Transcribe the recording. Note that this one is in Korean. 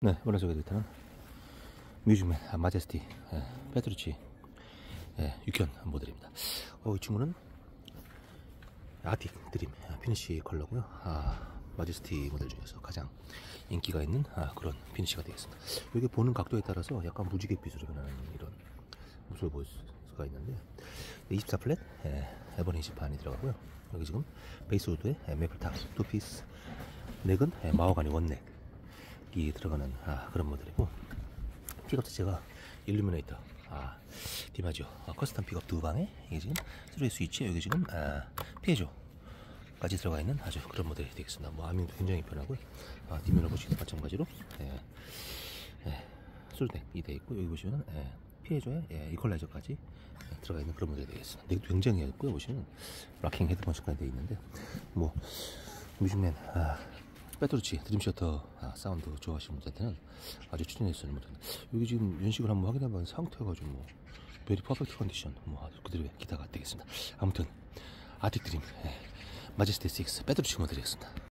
네, 오늘 소개드리는 뮤직맨 아, 마제스티 예, 페트루치 예, 6현 모델입니다. 어, 이 친구는 Arctic Dream 아, finish 컬러고요. 아, 마제스티 모델 중에서 가장 인기가 있는 아, 그런 finish가 되겠습니다. 여기 보는 각도에 따라서 약간 무지갯빛으로 변하는 이런 모습을 볼 수가 있는데 24 fret 예, ebony 지판이 들어가고요. 여기 지금 basswood에 예, maple top two piece 넥은 예, 마호가니 원넥 이 들어가는 아, 그런 모델이고 픽업 자체가 일루미네이터. 아 디마죠. 아, 커스텀 픽업 두 방에 이게 지금 스루의 스위치 여기 지금 아, 피해줘 까지 들어가 있는 아주 그런 모델이 되겠습니다. 뭐 아밍도 굉장히 편하고요. 아, 뒷면을 보시기도 마찬가지로 예, 예, 술덱이 되어 있고 여기 보시면 예, 피해줘에 예, 이퀄라이저까지 예, 들어가 있는 그런 모델이 되겠습니다. 넥도 굉장히 얇고요. 보시면 락킹 헤드펀치까지 되어 있는데 뭐 뮤직맨 아, 빼토르치 드림셔터. 아, 사운드 좋아하시는 분들한테는 아주 추천해 주는 모델 여기 지금 연식을 한번 확인해보면 상태가 좀 뭐 베리 퍼펙트 컨디션 뭐 아주 그대로의 기타가 되겠습니다. 아무튼 아틱 드림 예, 마제스티 6 빼토르치 모델이었습니다